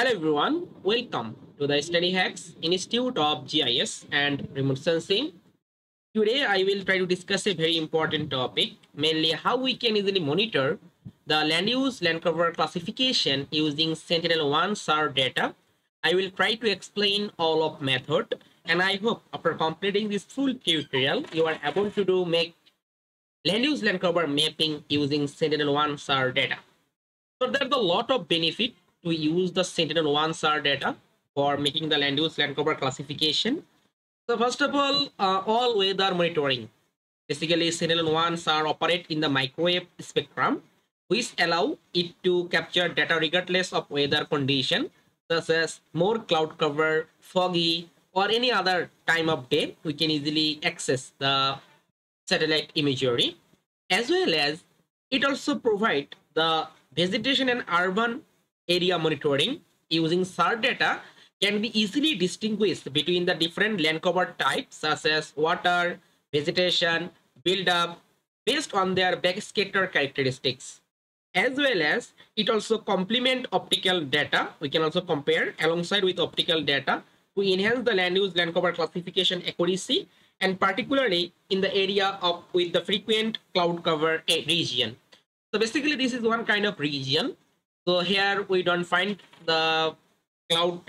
Hello everyone, welcome to the Study Hacks Institute of GIS and Remote Sensing. Today I will try to discuss a very important topic, mainly how we can easily monitor the land use land cover classification using Sentinel-1 SAR data. I will try to explain all of method and I hope after completing this full tutorial, you are able to do make land use land cover mapping using Sentinel-1 SAR data. So there's a lot of benefit to use the Sentinel-1 SAR data for making the land use land cover classification. So first of all, uh, all weather monitoring. Basically, Sentinel-1 SAR operate in the microwave spectrum, which allow it to capture data regardless of weather condition, such as more cloud cover, foggy, or any other time of day. We can easily access the satellite imagery, as well as it also provide the vegetation and urban area monitoring using SAR data can be easily distinguished between the different land cover types such as water, vegetation, build-up based on their backscatter characteristics. As well as it also complement optical data. We can also compare alongside with optical data to enhance the land use land cover classification accuracy and particularly in the area of with the frequent cloud cover eh, region. So basically this is one kind of region so here we don't find the cloud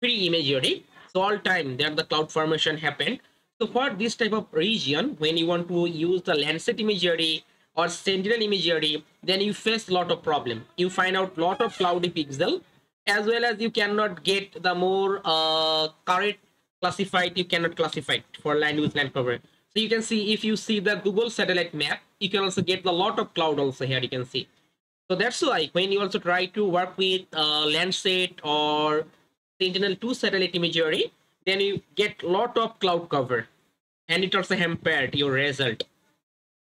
free imagery. So all time there the cloud formation happened. So for this type of region, when you want to use the Landsat imagery or Sentinel imagery, then you face a lot of problem. You find out a lot of cloudy pixel as well as you cannot get the more uh, correct classified, you cannot classify it for land use land cover. So you can see if you see the Google satellite map, you can also get a lot of cloud also here you can see. So that's why when you also try to work with uh, Landsat or Sentinel-2 satellite imagery, then you get a lot of cloud cover and it also hampered your result.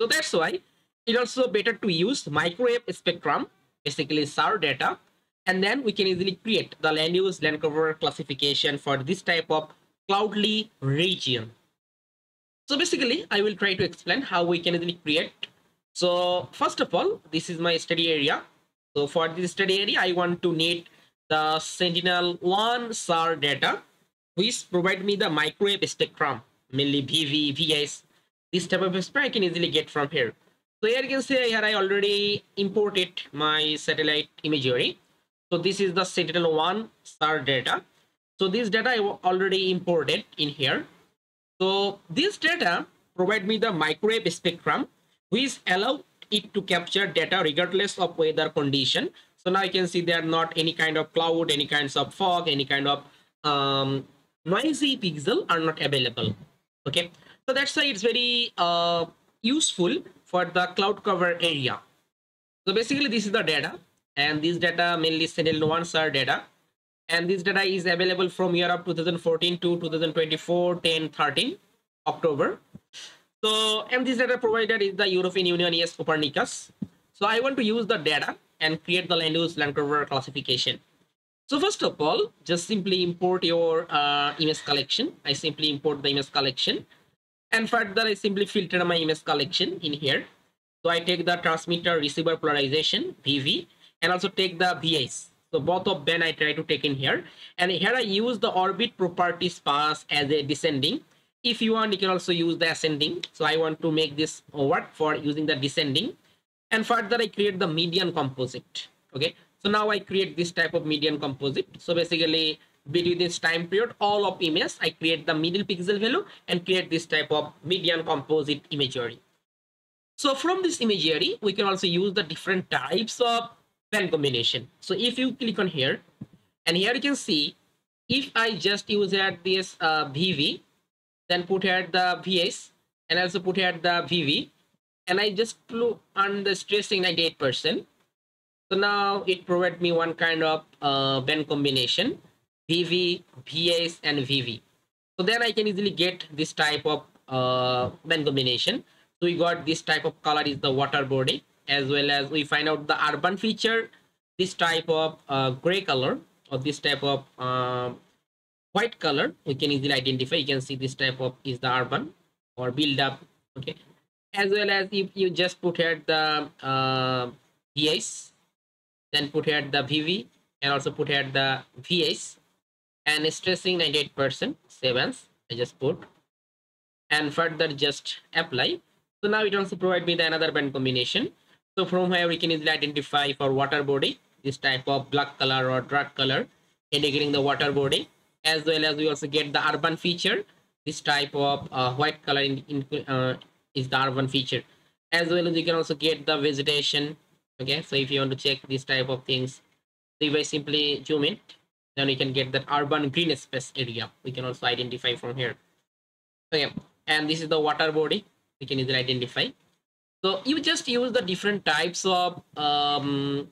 So that's why it also better to use microwave spectrum, basically SAR data, and then we can easily create the land use land cover classification for this type of cloudly region. So basically, I will try to explain how we can easily create so first of all, this is my study area. So for this study area, I want to need the Sentinel-1 SAR data, which provide me the microwave spectrum, mainly VV, VS. This type of spectrum I can easily get from here. So here you can see here I already imported my satellite imagery. So this is the Sentinel-1 SAR data. So this data I already imported in here. So this data provide me the microwave spectrum which allow it to capture data regardless of weather condition. So now you can see there are not any kind of cloud, any kinds of fog, any kind of um, noisy pixel are not available. Okay, so that's why it's very uh, useful for the cloud cover area. So basically this is the data and this data mainly Sentinel-1 SAR data and this data is available from year of 2014 to 2024 10 13 october so, this data provider is the European Union ES Copernicus. So I want to use the data and create the land use land cover classification. So first of all, just simply import your uh, image collection. I simply import the image collection. And further, I simply filter my image collection in here. So I take the transmitter receiver polarization, VV, and also take the VS. So both of them I try to take in here. And here I use the orbit properties pass as a descending if you want you can also use the ascending. So i want to make this work for using the descending. And further i create the median composite. Okay? So now i create this type of median composite. So basically between this time period all of image i create the middle pixel value and create this type of median composite imagery. So from this imagery we can also use the different types of band combination. So if you click on here and here you can see if i just use at this uh, vv then put here the VS and also put here the VV and I just flew on the stretching 98%. So now it provides me one kind of uh, band combination VV, VS and VV. So then I can easily get this type of uh, band combination. So we got this type of color is the water body as well as we find out the urban feature this type of uh, gray color or this type of uh, white color we can easily identify you can see this type of is the urban or build up okay as well as if you just put here the uh, VS then put here the VV and also put here the VS and stretching 98% sevens. I just put and further just apply. So now it also provide me the another band combination. So from here we can easily identify for water body this type of black color or dark color indicating the water body as well as we also get the urban feature. This type of uh, white color in, in uh, is the urban feature. As well as you can also get the vegetation. Okay so if you want to check this type of things so if i simply zoom in then we can get that urban green space area. We can also identify from here. Okay and this is the water body. We can easily identify. So you just use the different types of um,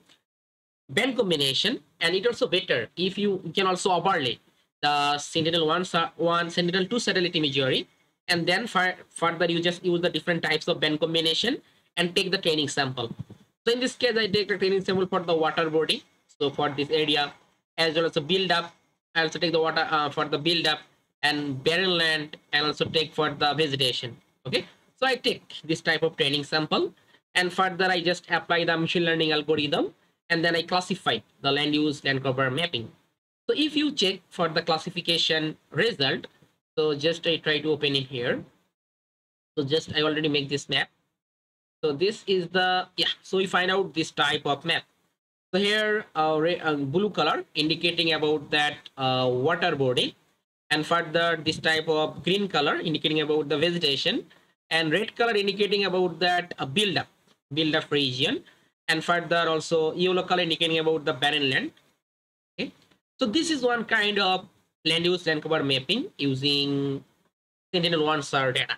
band combination and it also better if you can also overlay the sentinel one one sentinel two satellite imagery and then further you just use the different types of band combination and take the training sample. So in this case i take the training sample for the water body. So for this area as well as the build up i also take the water uh, for the build up and barren land and also take for the vegetation. Okay? So i take this type of training sample. And further i just apply the machine learning algorithm. And then i classify the land use land cover mapping so if you check for the classification result so just i try to open it here. So just i already make this map. So this is the yeah so we find out this type of map. So here uh, uh, blue color indicating about that uh, water body. And further this type of green color indicating about the vegetation. And red color indicating about that uh, build up build up region. And further also yellow color indicating about the barren land so this is one kind of land use land cover mapping using sentinel-1 SAR data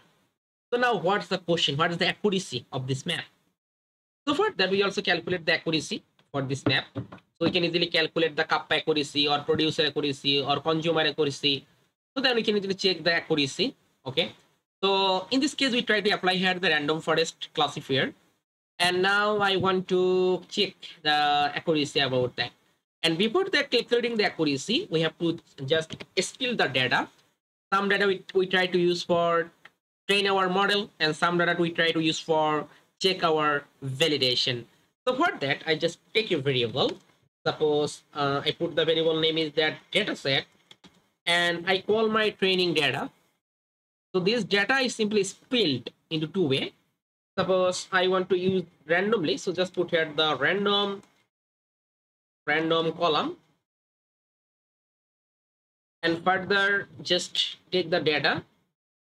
so now what's the question what is the accuracy of this map so for that we also calculate the accuracy for this map so we can easily calculate the kappa accuracy or producer accuracy or consumer accuracy so then we can easily check the accuracy. Okay. So in this case, we try to apply here the random forest classifier. And now I want to check the accuracy about that. And before that calculating the accuracy, we have to just spill the data. Some data we, we try to use for train our model and some data we try to use for check our validation. So for that, I just take a variable. Suppose uh, I put the variable name is that data set and I call my training data. So this data is simply spilled into two way. Suppose I want to use randomly, so just put here the random random column. And further just take the data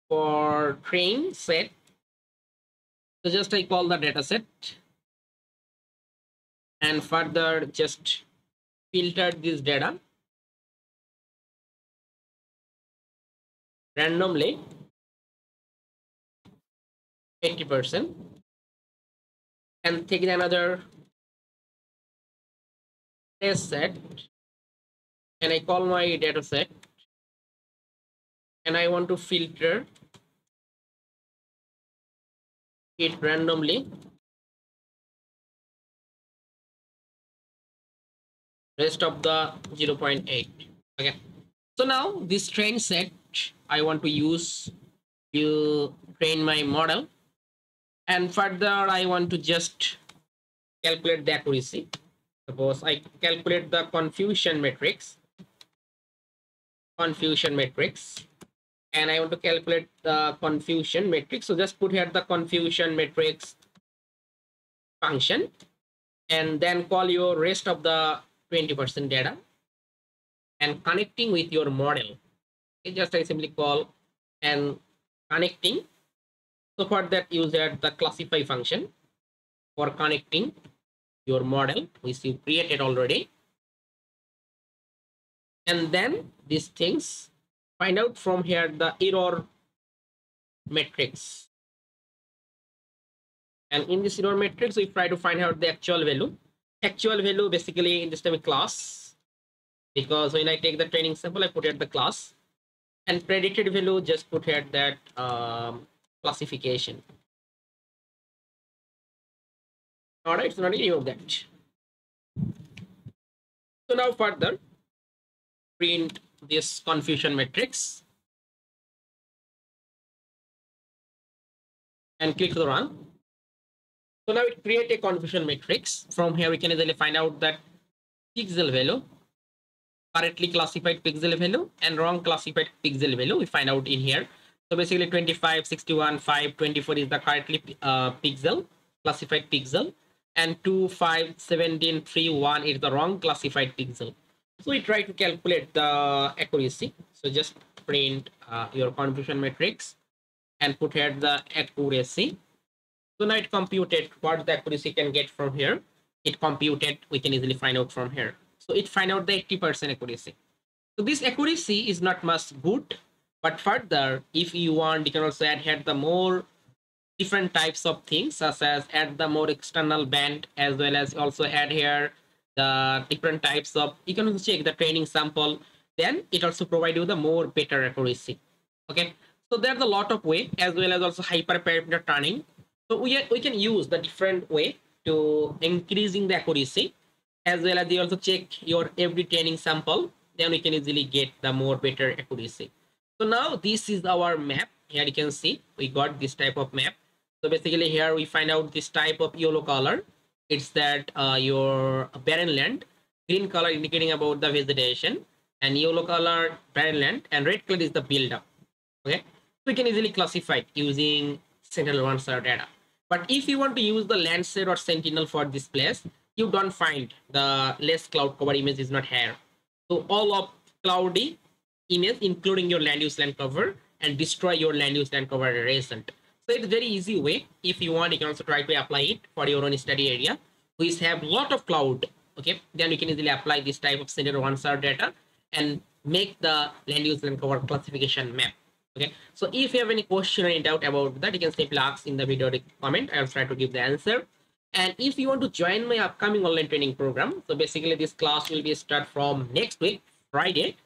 for train set. So just I call the data set. And further just filter this data. Randomly 80% and take another set. And I call my data set. And I want to filter it randomly. Rest of the 0.8 okay. So now this train set I want to use to train my model. And further, I want to just calculate the accuracy. Suppose I calculate the confusion matrix, confusion matrix, and I want to calculate the confusion matrix. So just put here the confusion matrix function. And then call your rest of the 20% data. And connecting with your model. Just I simply call and connecting. So for that use that the classify function for connecting your model which you created already. And then these things find out from here the error matrix. And in this error matrix, we try to find out the actual value. Actual value basically in this time class because when I take the training sample, I put it the class and predicted value just put here that um, classification all right so not any of that. So now further print this confusion matrix and click the run. So now it create a confusion matrix. From here we can easily find out that pixel value, correctly classified pixel value and wrong classified pixel value we find out in here. So basically 25, 61, 5, 24 is the correctly uh, pixel, classified pixel and 2, 5, 17, 3, 1 is the wrong classified pixel. So we try to calculate the accuracy. So just print uh, your confusion matrix and put here the accuracy. So now it computed what the accuracy can get from here. It computed, we can easily find out from here. So it find out the 80% accuracy. So this accuracy is not much good, but further, if you want, you can also add here the more different types of things, such as add the more external band, as well as also add here the different types of, you can check the training sample, then it also provide you the more better accuracy. Okay, so there's a lot of way, as well as also hyperparameter tuning. So we, we can use the different way to increasing the accuracy as well as they also check your every training sample then we can easily get the more better accuracy so now this is our map here you can see we got this type of map so basically here we find out this type of yellow color it's that uh, your barren land green color indicating about the vegetation and yellow color barren land and red color is the build-up okay so we can easily classify it using sentinel one SAR data but if you want to use the Landsat or Sentinel for this place, you don't find the less cloud cover image is not here. So all of cloudy image, including your land use land cover, and destroy your land use land cover result. So it's very easy way. If you want, you can also try to apply it for your own study area, which have lot of cloud. Okay, then you can easily apply this type of Sentinel one SAR data and make the land use land cover classification map okay? So if you have any question or any doubt about that you can simply ask in the video comment. I'll try to give the answer. And if you want to join my upcoming online training program so basically this class will be start from next week friday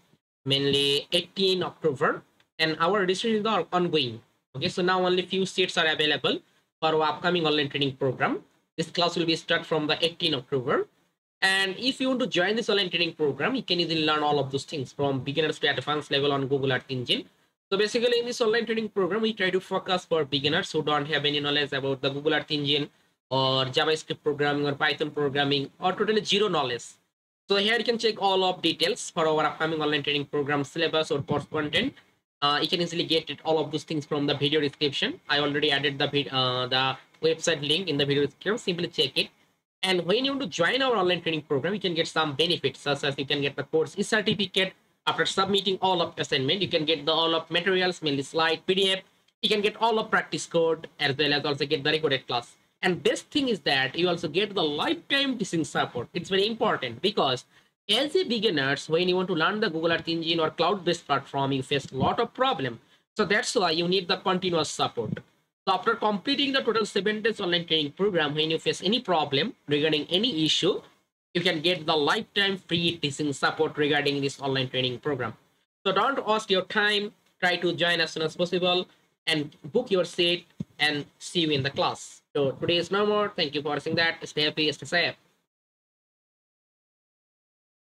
mainly 18 october. And our registration is ongoing okay so now only few seats are available for our upcoming online training program this class will be start from the 18 october and if you want to join this online training program you can easily learn all of those things from beginners to advanced level on google earth engine so basically in this online training program, we try to focus for beginners who don't have any knowledge about the Google Earth Engine or JavaScript programming or Python programming or totally zero knowledge. So here you can check all of details for our upcoming online training program syllabus or course content. Uh, you can easily get it, all of those things from the video description. I already added the uh, the website link in the video description. Simply check it. And when you want to join our online training program, you can get some benefits such as you can get the course e-certificate, after submitting all of assignment, you can get the all of materials, mainly slide, PDF. You can get all of practice code as well as also get the recorded class. And best thing is that you also get the lifetime teaching support. It's very important because as a beginners, when you want to learn the Google Earth Engine or cloud-based platform, you face a lot of problem. So that's why you need the continuous support. So after completing the total seven days online training program, when you face any problem regarding any issue, you can get the lifetime free teaching support regarding this online training program. So don't waste your time. Try to join as soon as possible and book your seat and see you in the class. So today is no more. Thank you for watching that. Stay happy, stay safe.